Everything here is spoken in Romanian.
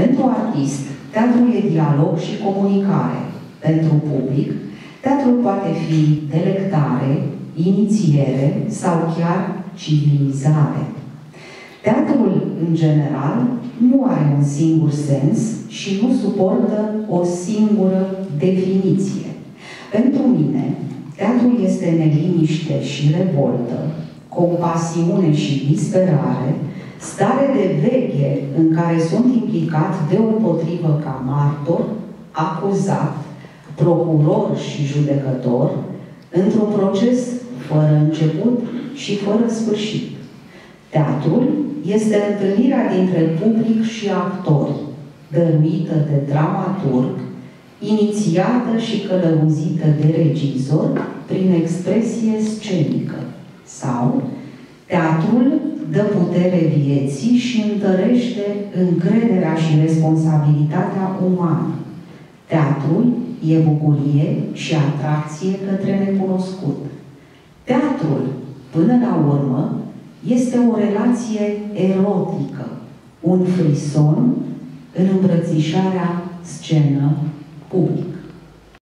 Pentru artist, teatrul e dialog și comunicare. Pentru public, teatrul poate fi delectare, inițiere sau chiar civilizare. Teatrul, în general, nu are un singur sens și nu suportă o singură definiție. Pentru mine, teatrul este neliniște și revoltă, compasiune și disperare, stare de veche în care sunt implicat deopotrivă ca martor, acuzat, procuror și judecător, într-un proces fără început și fără sfârșit. Teatrul este întâlnirea dintre public și actori, dăruită de dramaturg, inițiată și călăuzită de regizor prin expresie scenică. Sau, teatrul dă putere vieții și întărește încrederea și responsabilitatea umană. Teatrul e bucurie și atracție către necunoscut. Teatrul, până la urmă, este o relație erotică, un frison în îmbrățișarea scenă publică.